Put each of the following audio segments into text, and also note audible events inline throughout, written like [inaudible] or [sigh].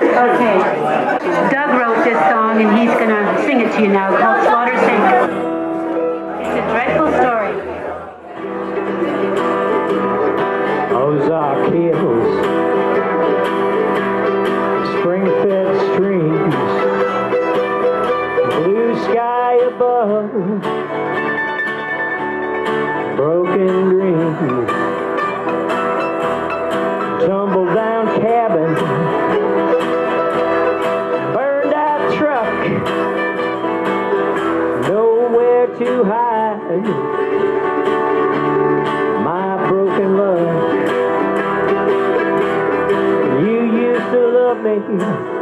Okay. Doug wrote this song and he's going to sing it to you now called Slaughter Sink. It's a dreadful story. Ozark Hills, spring-fed streams, blue sky above, broken dreams, nowhere high. my broken love. You used to love me.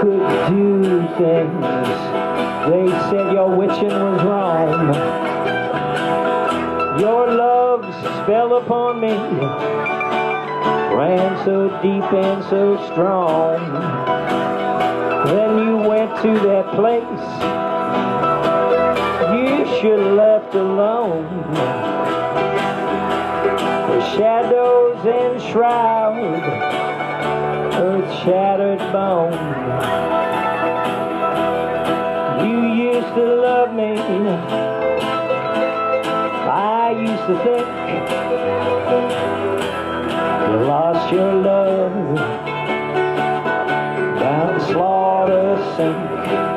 Could do things. They said your witching was wrong. Your love spell upon me ran so deep and so strong. Then you went to that place you should left alone. The shadows enshroud earth's shattered used to love me. I used to think you lost your love down the slaughter sink.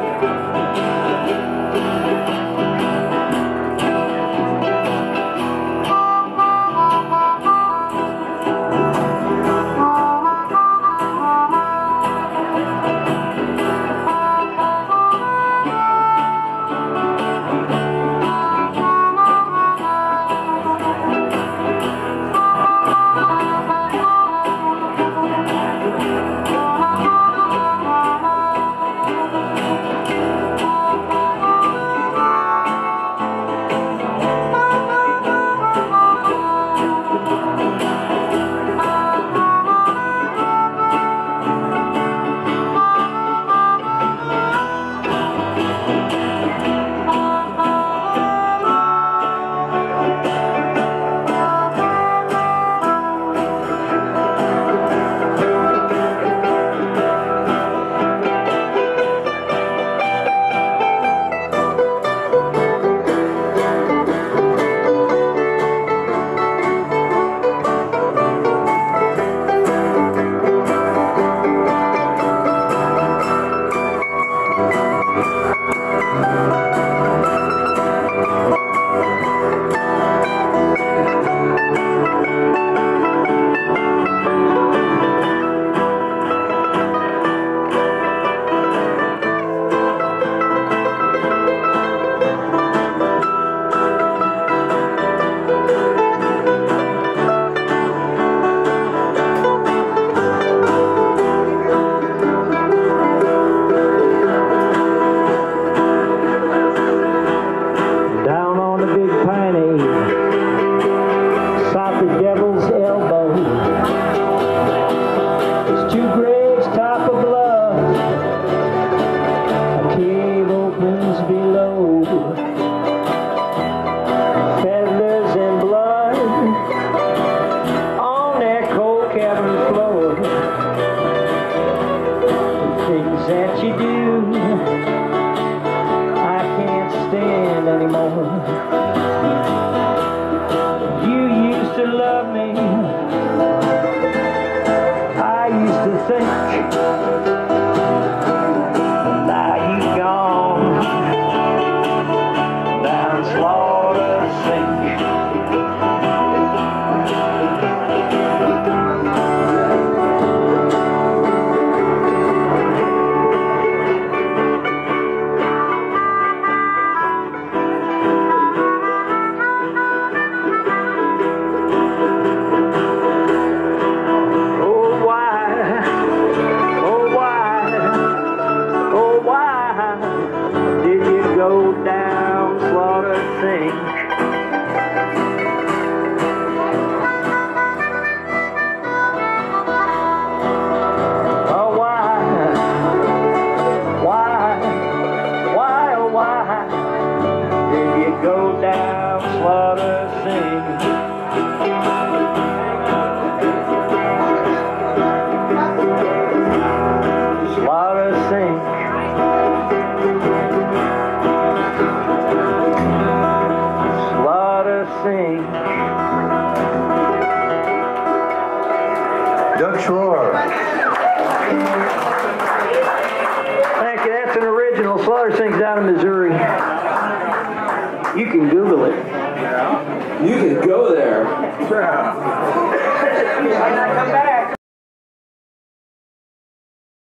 Stand sing Doug Schroer. Thank you. That's an original. Slaughter Sink's out of Missouri. You can Google it. You can go there. [laughs] Come back.